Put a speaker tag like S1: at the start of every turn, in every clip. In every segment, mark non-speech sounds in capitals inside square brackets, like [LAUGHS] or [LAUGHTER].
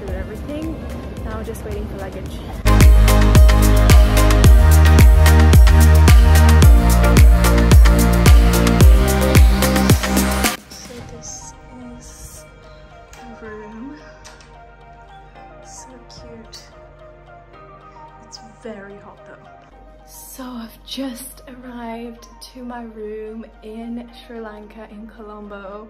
S1: through everything. Now just waiting for luggage. So this is the room. So cute. It's very hot though. So I've just arrived to my room in Sri Lanka in Colombo.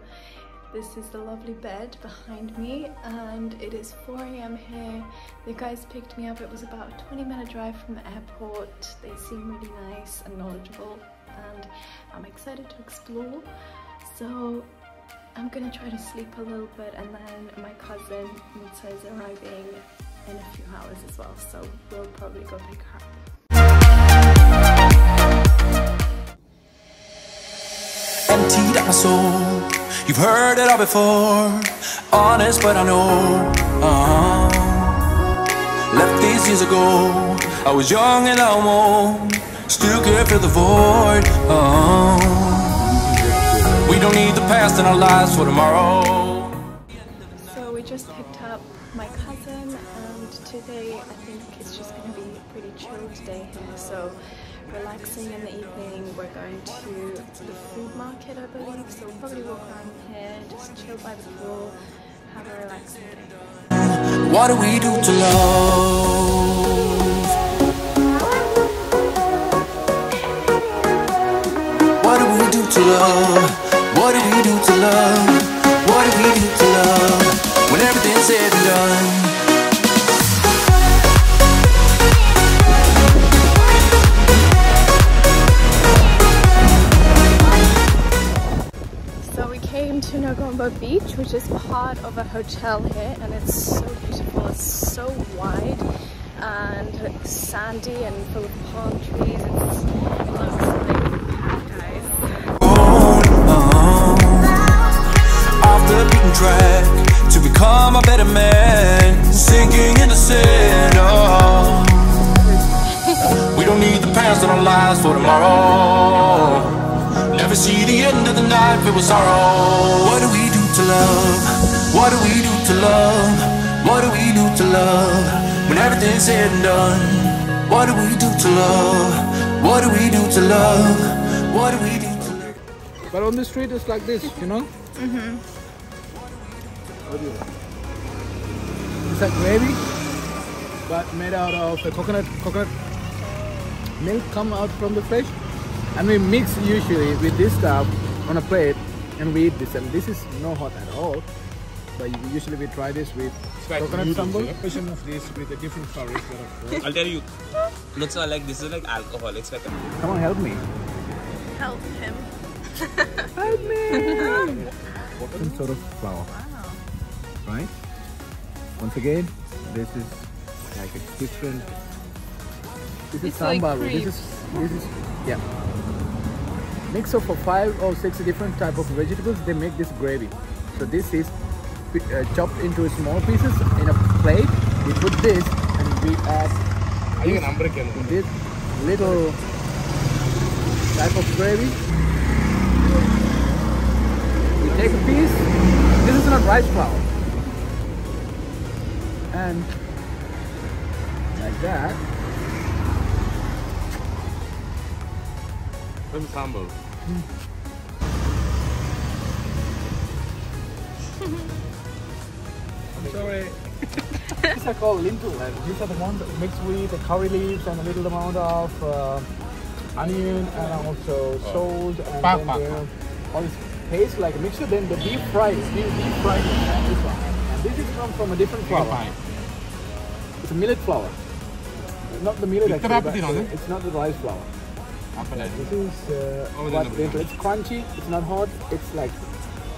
S1: This is the lovely bed behind me and it is 4 a.m. here. The guys picked me up. It was about a 20 minute drive from the airport. They seem really nice and knowledgeable and I'm excited to explore. So I'm gonna try to sleep a little bit and then my cousin Mitsa is arriving in a few hours as well so we'll probably go pick her up.
S2: emptied out my soul. You've heard it all before, honest, but I know. uh Left these years ago, I was young and I'm old, still can't fill the void. uh We don't need the past in our lives for tomorrow.
S1: So we just picked up my cousin and today I think it's just going to be pretty chill today. Here so relaxing in the evening we're going to the food market I believe. So we'll probably walk around just chill by the pool have a relaxing day.
S2: What do we do to love? What do we do to love? What do we do to love?
S1: Beach, which is part of a hotel here, and it's so beautiful. It's so wide and sandy and full of palm trees. It's, it looks like paradise.
S2: off the beaten track to become a better man, sinking in the sand. [LAUGHS] We don't need the past in our lives for tomorrow. Never see the end of the night filled with sorrow. What do we to love? What do we do to love? What do we do to love? When everything's said and done. What do we do to love? What do we do to love? What do we do to love?
S3: But on the street it's like this, you know? Mm-hmm. It's like gravy, but made out of the coconut coconut milk come out from the fish. And we mix usually with this stuff on a plate and we eat this. And this is no hot at all. But usually we try this with coconut sambal.
S4: version of this with a different curry.
S5: I'll tell you, looks not like this is like alcohol. It's like a
S3: Come on, help me.
S1: Help him.
S3: Help me! [LAUGHS] Some sort of flour. Right? Once again, this is like a different. This is
S1: It's like
S3: sambar. this is this is yeah. Mix of five or six different type of vegetables. They make this gravy. So this is uh, chopped into small pieces in a plate. We put this and we add this, this little type of gravy we take a piece. This is not rice flour. And like that.
S5: From sambal.
S3: I'm sorry. [LAUGHS] These are called lintul. and These are the ones that mixed with the curry leaves and a little amount of uh, onion and also salt and then
S4: pak,
S3: the- all this paste like a mixture. Then the deep fried, deep, deep fried this one. And this is from, from a different flour. It's a millet flour. Not the millet actually, but it's not the rice flour.
S4: Apa dah?
S3: This is uh, what
S4: then
S3: they
S4: the-
S3: It's crunchy. It's not hot. It's like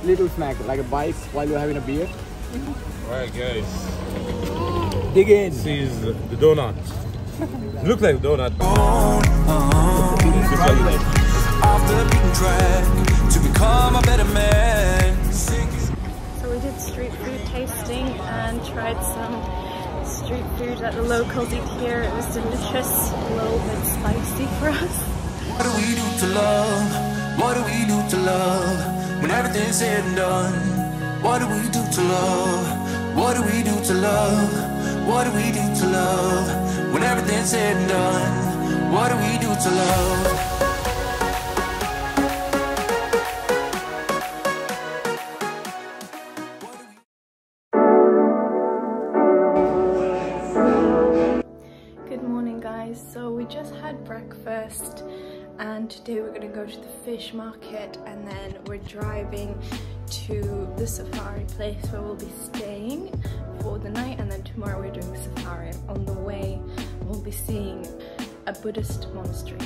S3: little snack, like a bite while you're having a beer.
S4: Alright guys,
S3: Dig in.
S4: this is the donut. Look like donut.
S2: Off the beaten track to become a better man.
S1: So we did street food tasting and tried some street food that the locals eat here. It was delicious, a little bit spicy for us.
S2: What do we do to love? What do we do to love? When everything's said and done. What do we do to love? What do we do to love? What do we do to love? When everything's said and done. What do we do to love?
S1: Good morning guys, so we just had breakfast today we're gonna go to the fish market and then we're driving to the safari place where we'll be staying for the night and then tomorrow we're doing safari. On the way we'll be seeing a Buddhist monastery.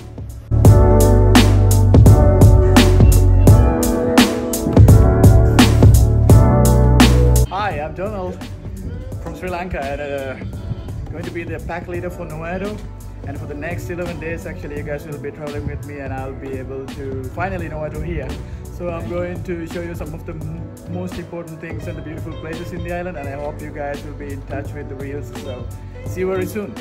S3: Hi, I'm Donald from Sri Lanka and uh, going to be the pack leader for Novoto. And for the next 11 days, actually, you guys will be traveling with me and I'll be able to finally Novoto here. So I'm going to show you some of the most important things and the beautiful places in the island and I hope you guys will be in touch with the reels. So see you very soon.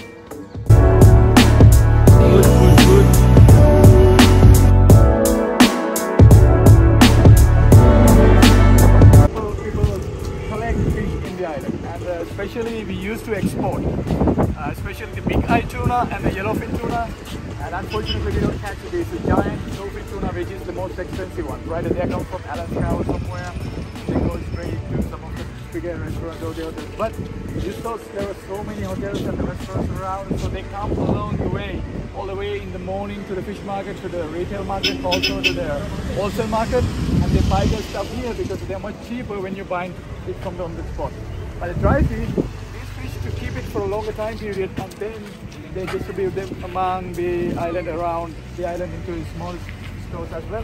S3: collect fish in the island and uh, especially we used to export uh, especially the big eye tuna and the yellowfin tuna. And unfortunately we don't catch these giant snowfin tuna which is the most expensive one right? They come from Alaska or somewhere. They go straight to some of the bigger restaurants or the others. But you saw there were so many hotels and restaurants around so they come along the way. All the way in the morning to the fish market to the retail market also to the wholesale market. And they buy their stuff here because they're much cheaper when you buy it from on the spot. But the dry fish for a longer time period and then they distribute them among the island around the island into small stores as well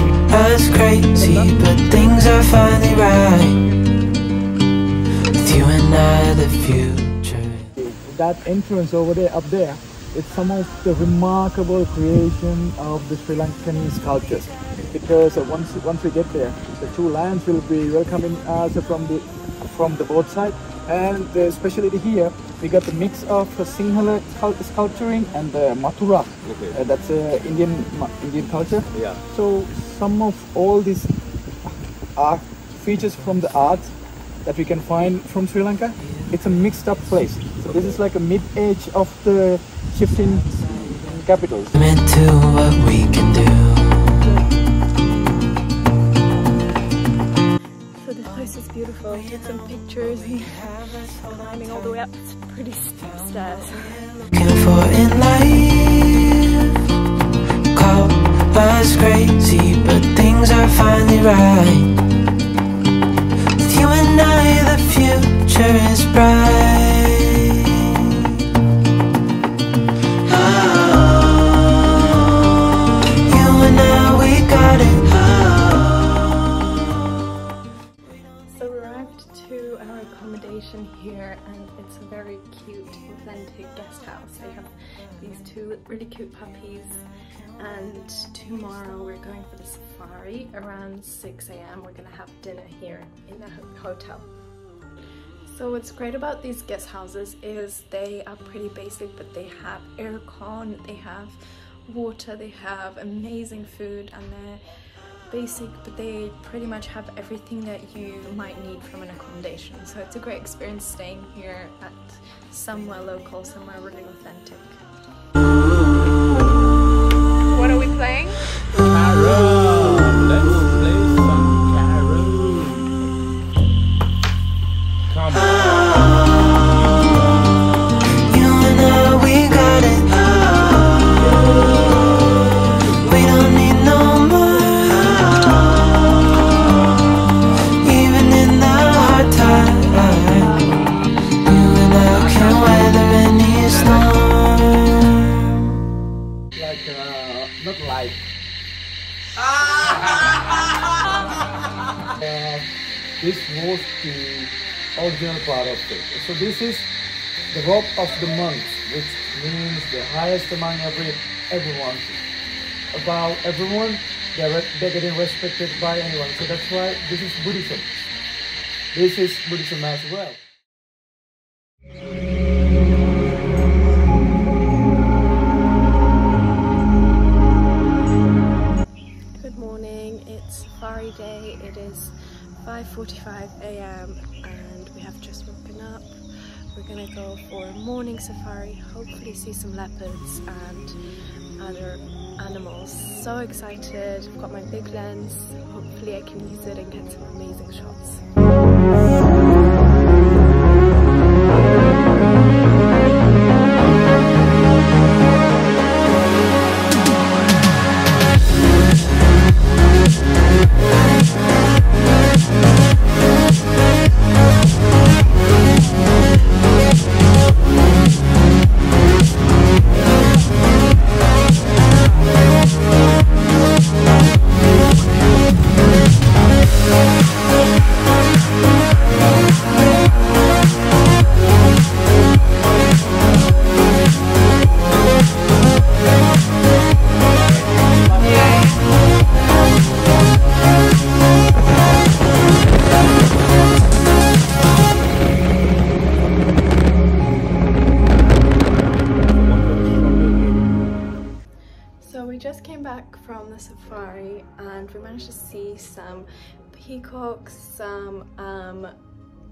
S6: us crazy, but things are finally right. With you and I, the future.
S3: that entrance over there up there it's some of the remarkable creation of the Sri Lankan sculptures because once once we get there the two lions will be welcoming us from the from the both side and uh, especially here we got the mix of Sinhala sculpturing and uh, Mathura uh, that's uh, Indian Indian culture
S4: Yeah.
S3: so some of all these art features from the art that we can find from Sri Lanka. It's a mixed up place. So this is like a mid age of the shifting capitals.
S6: Into what we can do.
S1: So this place is beautiful. Took some pictures and [LAUGHS] climbing all the way up. It's pretty steep stairs.
S6: Right. With you and I, the future is bright. Oh, you and I, we got it. Oh.
S1: So we arrived to our accommodation here and It's a very cute, authentic guest house. They have these two really cute puppies and tomorrow we're going for safari around 6 a.m. We're gonna have dinner here in the hotel. So what's great about these guest houses is they are pretty basic but they have aircon, they have water, they have amazing food and they're basic but they pretty much have everything that you might need from an accommodation so it's a great experience staying here at somewhere local somewhere really authentic what are we playing
S4: Carol, [LAUGHS]
S3: uh, this was the original part of it. So this is the robe of the monks which means the highest among every everyone. About everyone they're, they're getting respected by anyone. So that's why this is buddhism. This is buddhism as well
S1: 5.45 a.m. and we have just woken up. We're gonna go for a morning safari, hopefully see some leopards and other animals. So excited, I've got my big lens. Hopefully I can use it and get some amazing shots.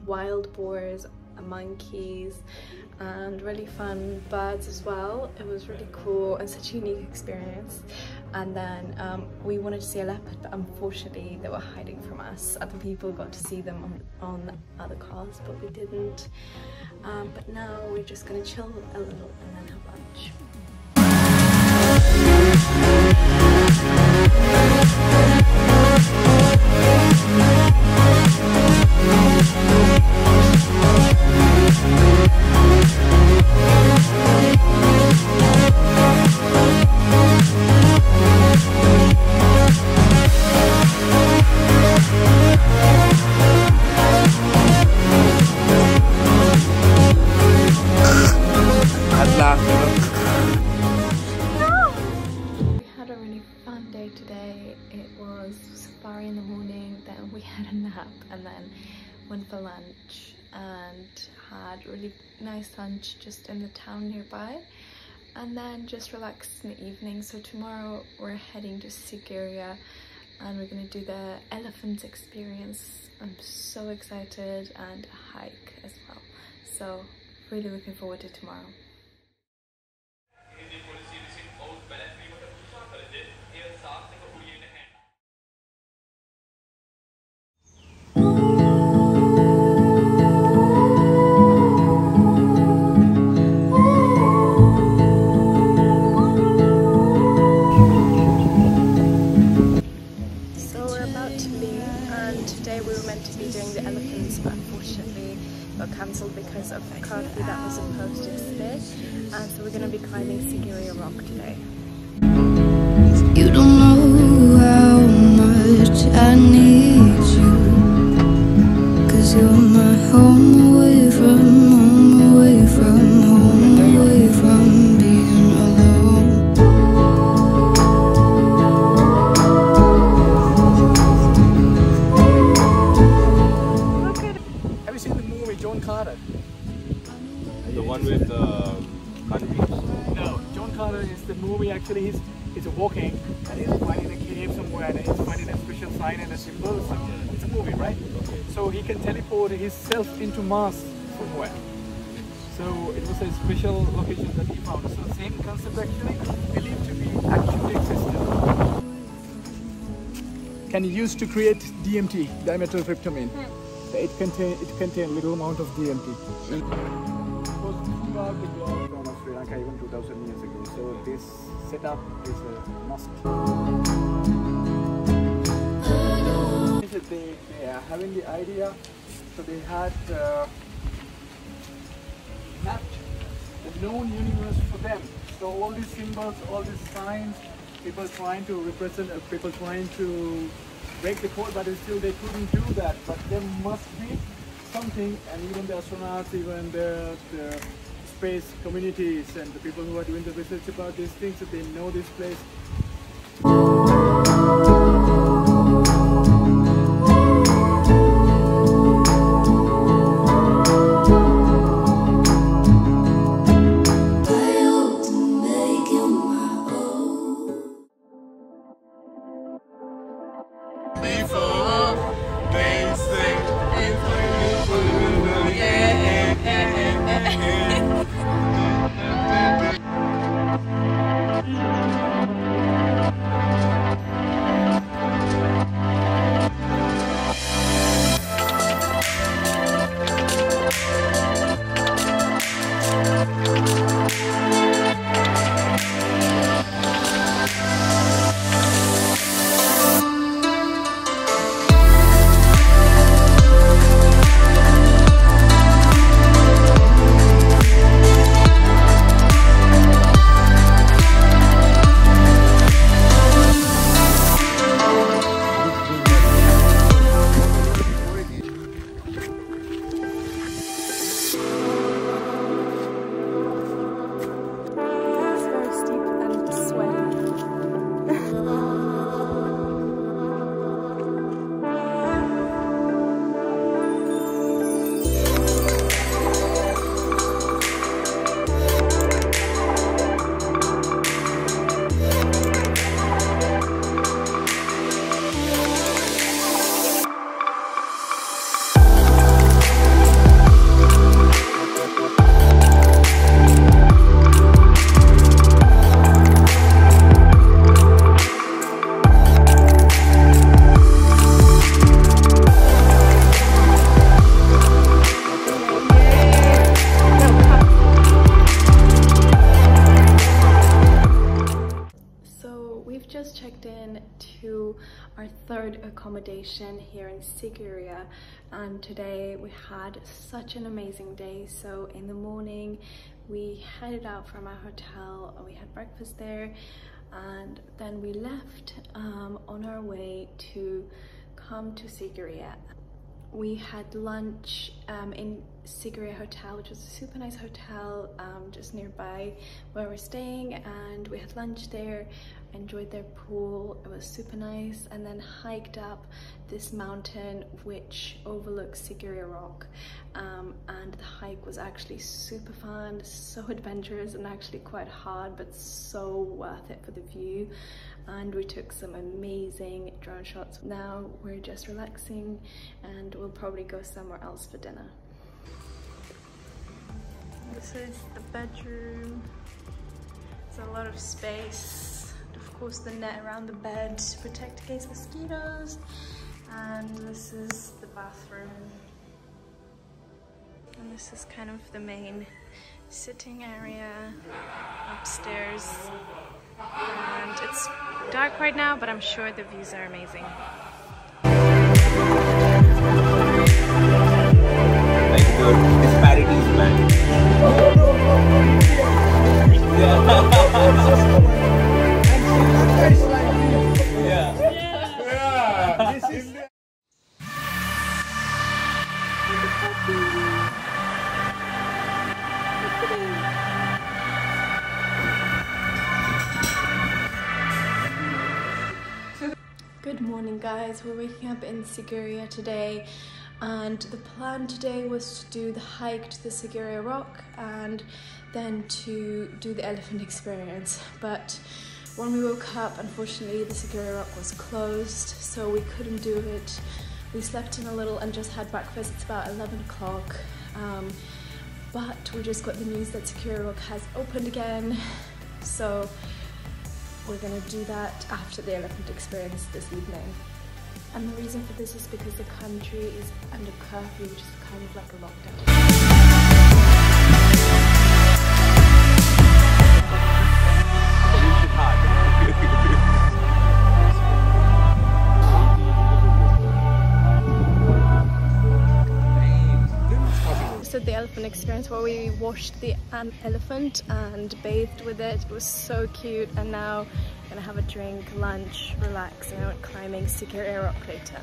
S1: Wild boars, monkeys and really fun birds as well. It was really cool and such a unique experience. And then um, we wanted to see a leopard but unfortunately they were hiding from us. Other people got to see them on, on other cars but we didn't. Um, but now we're just gonna chill a little and then have lunch.
S4: At last,
S1: We had in the morning, then we had a nap and then went for lunch and had really nice lunch just in the town nearby and then just relaxed in the evening. So tomorrow we're heading to Sigiriya and we're gonna do the elephants experience. I'm so excited and a hike as well. So really looking forward to tomorrow.
S3: Into Mars somewhere. So it was a special location that he found. So same concept actually believed to be actually existed. Can be used to create DMT, dimethyltryptamine. Hmm. It contain it contain little amount of DMT. It was throughout the globe from Sri Lanka even 2000 years ago. So this setup is a must. They, they are having the idea, so they had uh, mapped the known universe for them. So all these symbols, all these signs, people trying to represent, uh, people trying to break the code, but still they couldn't do that. But there must be something, and even the astronauts, even the, the space communities and the people who are doing the research about these things, that they know this place.
S1: Sigiriya and today we had such an amazing day. So in the morning we headed out from our hotel we had breakfast there. And then we left um, on our way to come to Sigiriya we had lunch um, in Sigiriya Hotel, which was a super nice hotel um, just nearby where we're staying, and we had lunch there. Enjoyed their pool; it was super nice, and then hiked up this mountain which overlooks Sigiriya Rock. Um, and the hike was actually super fun, so adventurous, and actually quite hard, but so worth it for the view and we took some amazing drone shots. Now we're just relaxing and we'll probably go somewhere else for dinner. This is the bedroom. It's a lot of space. Of course the net around the bed to protect against mosquitoes. And this is the bathroom. And this is kind of the main sitting area upstairs and it's dark right now but I'm sure the views are amazing.
S5: Like the disparities, man.
S1: Good morning guys, we're waking up in Sigiriya today And the plan today was to do the hike to the Sigiriya Rock and then to do the elephant experience. But when we woke up, unfortunately, the Sigiriya Rock was closed, so we couldn't do it. We slept in a little and just had breakfast. It's about 11 o'clock. Um, but we just got the news that Sigiriya Rock has opened again. So we're gonna do that after the elephant experience this evening. And the reason for this is because the country is under curfew, which is kind of like a lockdown. Elephant experience where we washed the um, elephant and bathed with it. It was so cute and now I'm gonna have a drink, lunch, relax and I went climbing Sikir Rock later.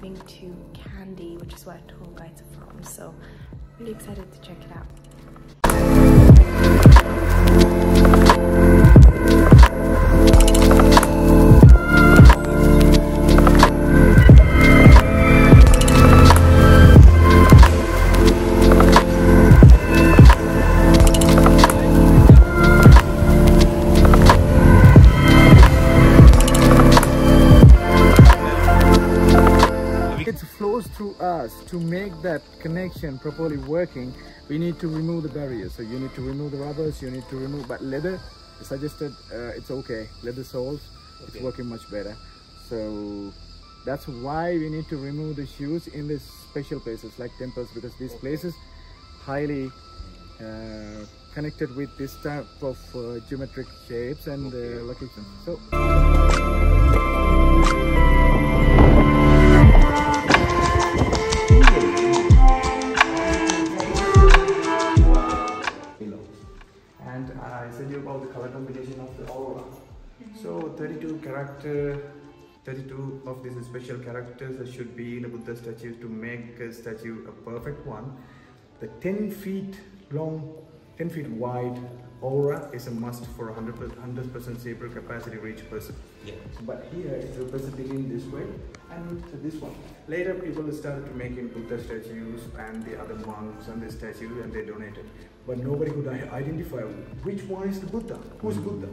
S1: Driving to Kandy, which is where tour guides are from. So really excited to check it out.
S3: It flows through us to make that connection properly working we need to remove the barriers. So you need to remove the rubbers you need to remove but leather suggested uh, it's okay. Leather soles it's working much better. So that's why we need to remove the shoes in these special places like temples because these places highly uh, connected with this type of uh, geometric shapes and uh, locations. So
S7: I said you about the color combination of the aurora. So 32 character, 32 of these special characters should be in a Buddha statue to make a statue a perfect one. The 10 feet long
S3: 10 feet wide aura is a must for a 100% 100% saber capacity reach person.
S4: Yeah.
S3: But here it's represented in this way and this one. Later people started to make Buddha statues and the other monks and the statue and they donated. But nobody could identify which one is the Buddha, who's mm-hmm. Buddha.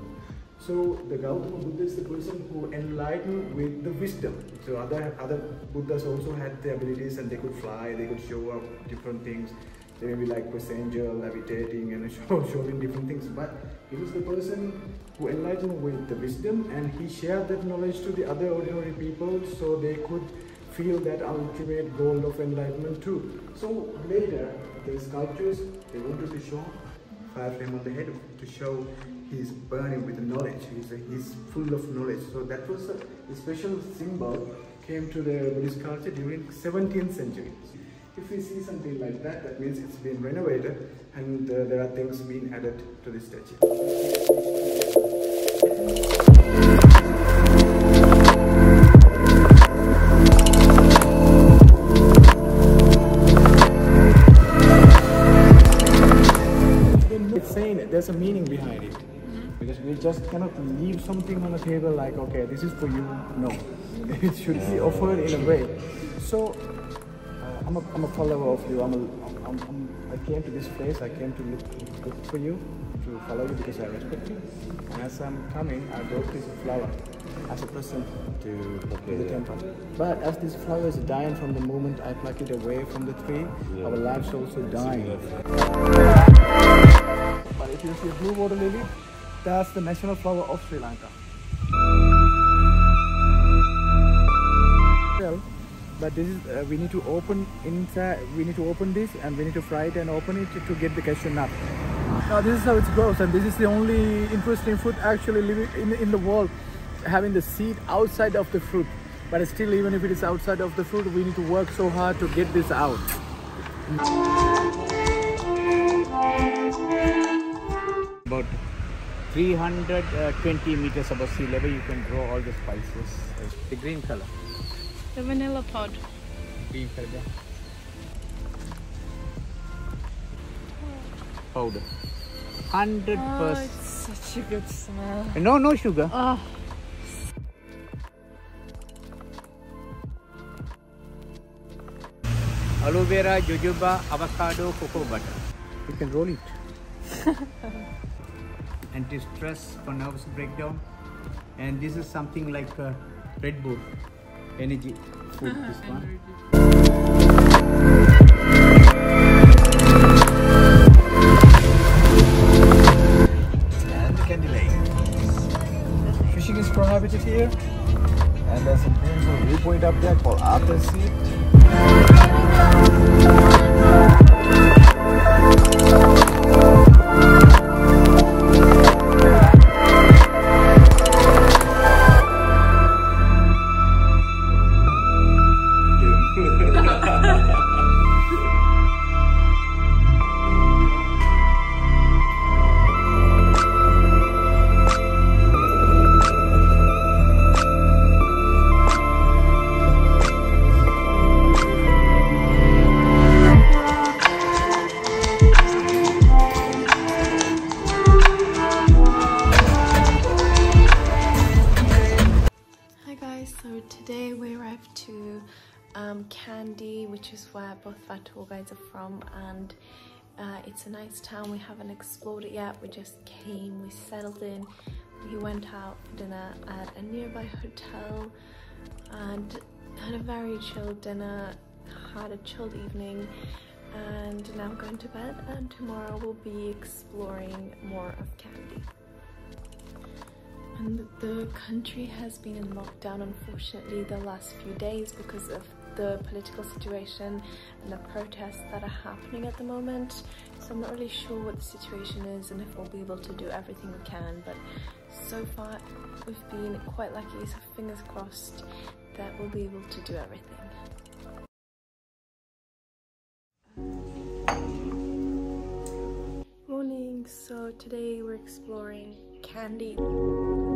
S3: So the Gautama Buddha is the person who enlightened with the wisdom. So other other Buddhas also had the abilities and they could fly, they could show up different things. They may be like passenger, levitating and [LAUGHS] show, showing different things. But he was the person who enlightened with the wisdom and he shared that knowledge to the other ordinary people so they could feel that ultimate goal of enlightenment too. So later, the sculptures, they wanted to show fire flame on the head to show he's burning with knowledge. He's, he's full of knowledge. So that was a, a special symbol came to the Buddhist culture during 17th century. If we see something like that, that means it's been renovated and uh, there are things being added to the statue. There's a meaning behind it. Because we just cannot leave something on the table like, okay, this is for you. No, [LAUGHS] it should be offered in a way. So, uh, I'm, a, I'm a follower of you. I'm a, I'm, I'm, I came to this place, I came to look, look for you, to follow you because I respect you. And as I'm coming, I brought this flower as a present to, to the temple. But as this flower is dying from the moment I pluck it away from the tree, our lives also dying. But if you see a blue water lily, that's the national flower of Sri Lanka. Well, but this is uh, we need to open inside. We need to open this and we need to fry it and open it to, to get the cashew nut. Now this is how it grows, and this is the only interesting fruit actually living in in the world, having the seed outside of the fruit. But still, even if it is outside of the fruit, we need to work so hard to get this out.
S8: About 320 meters above sea level, you can grow all the spices. The green color.
S1: The vanilla pod.
S8: Green color. yeah. Powder.
S1: 100
S8: percent.
S1: it's such a good smell.
S8: No, no sugar.
S1: Oh,
S8: Aloe vera, jojoba, avocado, cocoa butter. You can roll it. [LAUGHS] Anti-stress for nervous breakdown. And this is something like uh, Red Bull energy food. this one.
S3: and the Kandy lake. Fishing is prohibited here, and there's a beautiful viewpoint up there called Arthur Seat.
S1: Guides are from, and uh, it's a nice town. We haven't explored it yet. We just came, we settled in, we went out for dinner at a nearby hotel, and had a very chilled dinner. Had a chilled evening, and now I'm going to bed. And tomorrow we'll be exploring more of Kandy. And the country has been in lockdown, unfortunately, the last few days because of the political situation and the protests that are happening at the moment. So I'm not really sure what the situation is and if we'll be able to do everything we can. But so far, we've been quite lucky, so fingers crossed that we'll be able to do everything. Morning, so today we're exploring
S9: Kandy.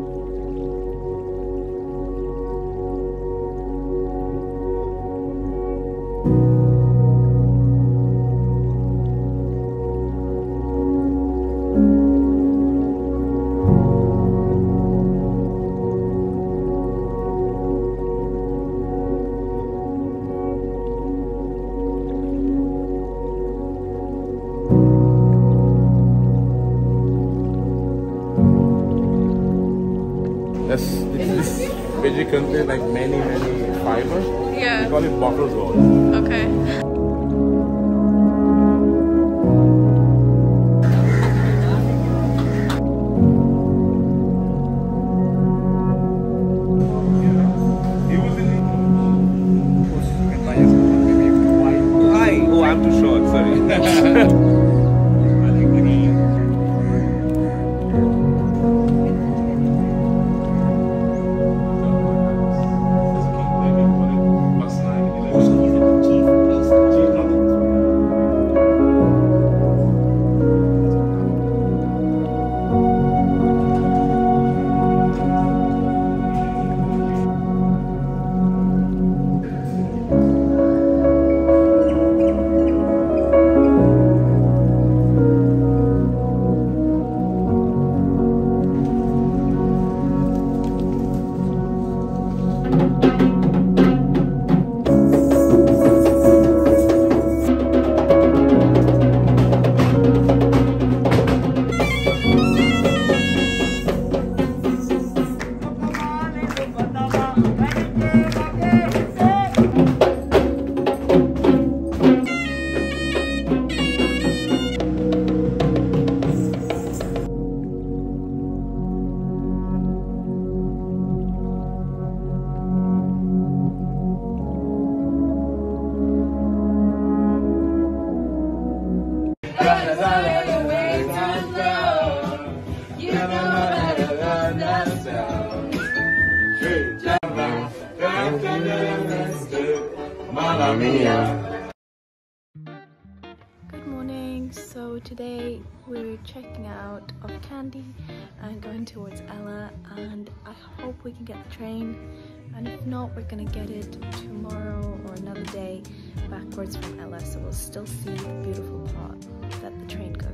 S9: train and if not we're gonna get it tomorrow or another day backwards from Ella so we'll still see the beautiful part that the train goes.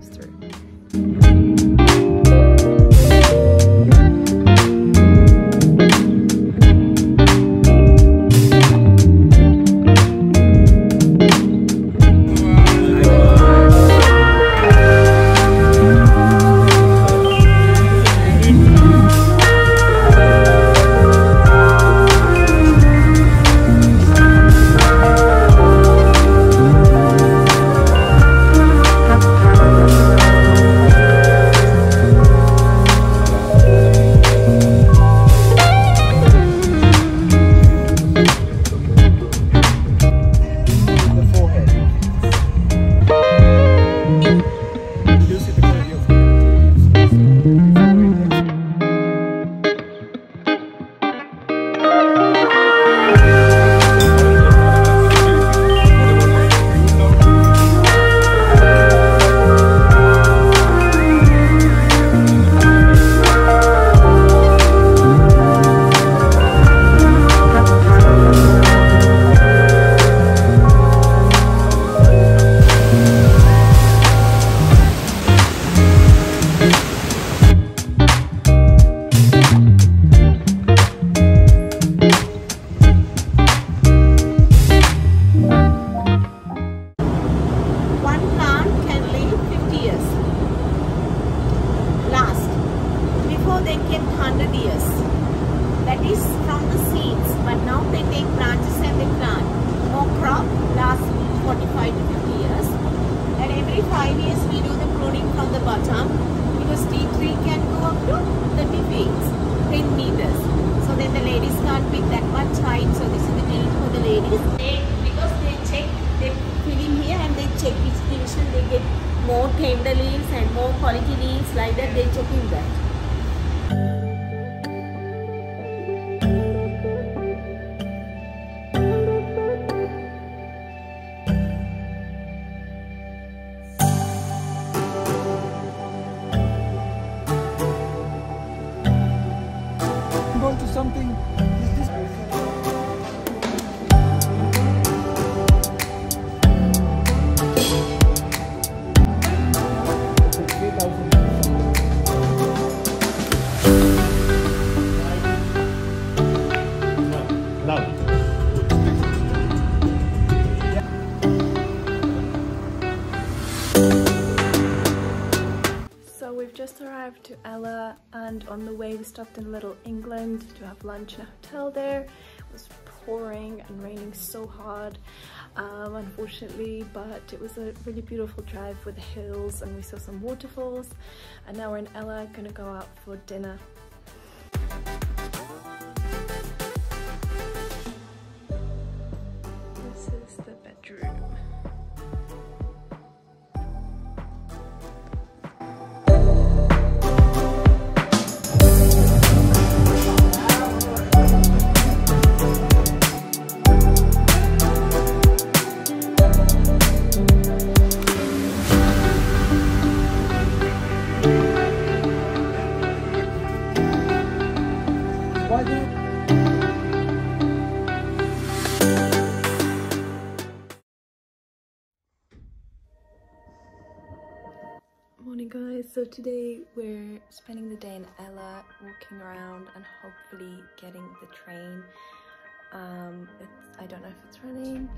S3: more tender leaves and more quality leaves like that they check in that.
S9: arrived to Ella
S1: and on the way we stopped in Little England to have lunch in a hotel there. It was pouring and raining so hard um, unfortunately but it was a really beautiful drive with the hills and we saw some waterfalls and now we're in Ella gonna go out for dinner. Today we're spending the day in Ella, walking around and hopefully getting the train. Um, I don't know if it's running.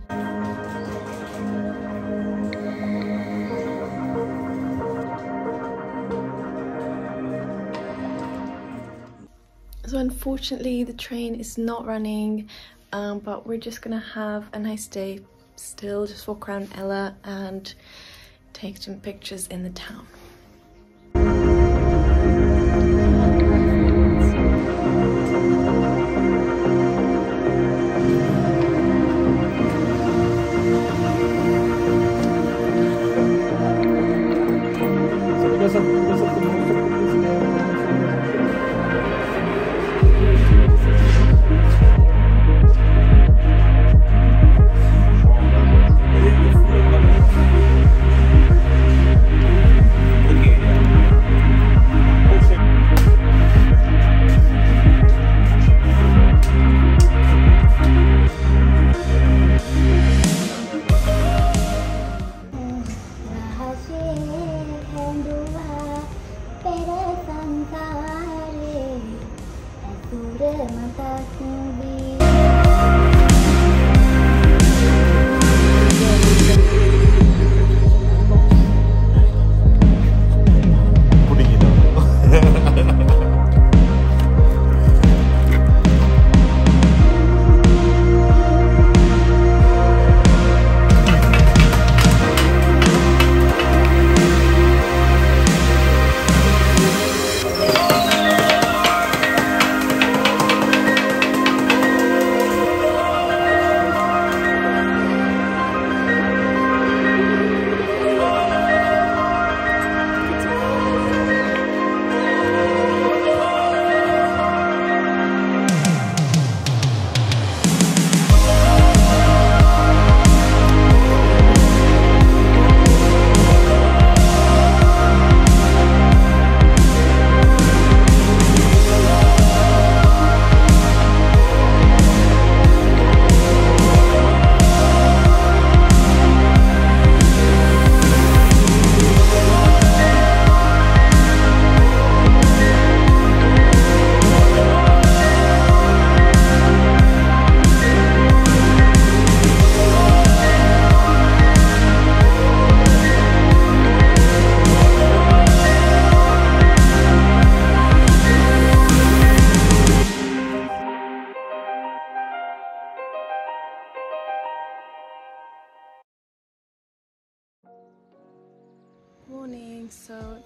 S1: So unfortunately the train is not running, um, but we're just gonna have a nice day still, just walk around Ella and take some pictures in the town.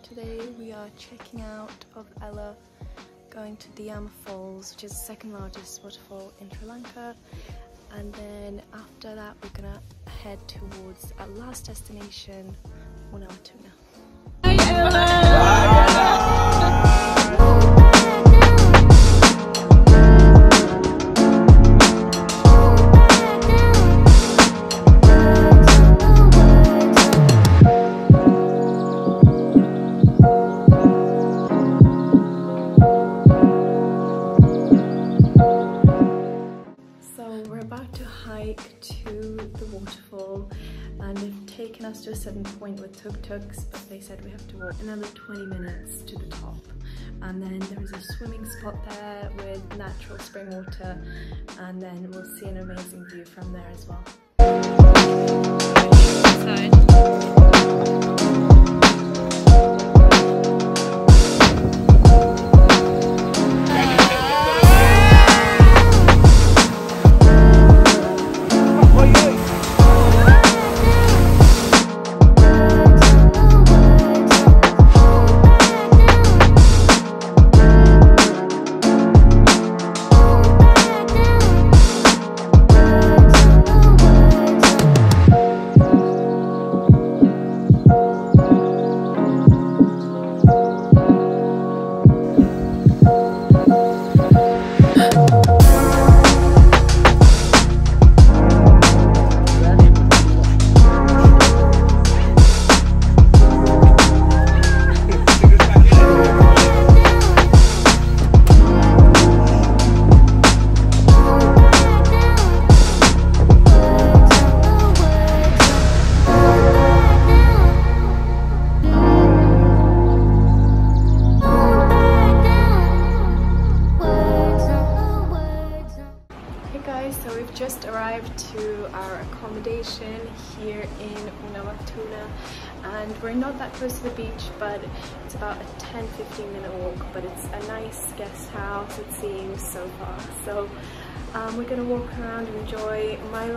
S3: Today we are checking out of Ella, going to Diyaluma Falls, which is the second largest waterfall in Sri Lanka. And then after that, we're gonna head towards our last destination, Unawatuna. So with but they said we have to walk another 20 minutes to the top and then there is a swimming spot there with natural spring water and then we'll see an amazing view from there as well.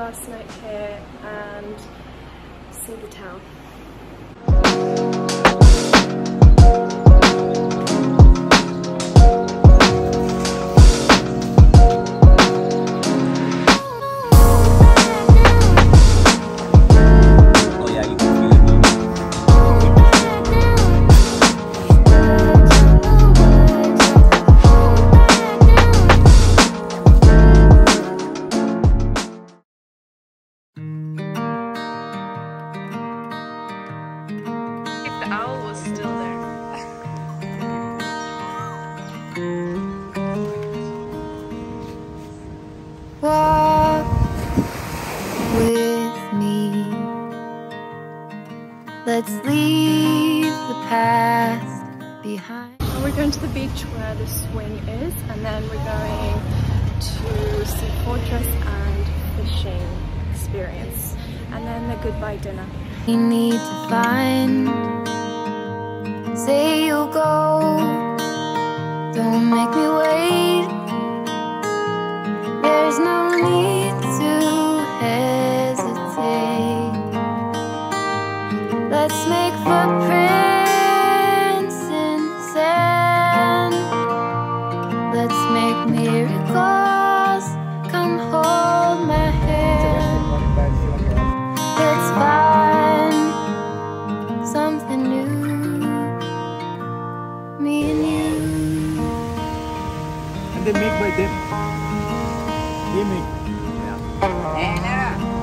S10: last night here and see the town.
S3: they make by them. They make. Yeah.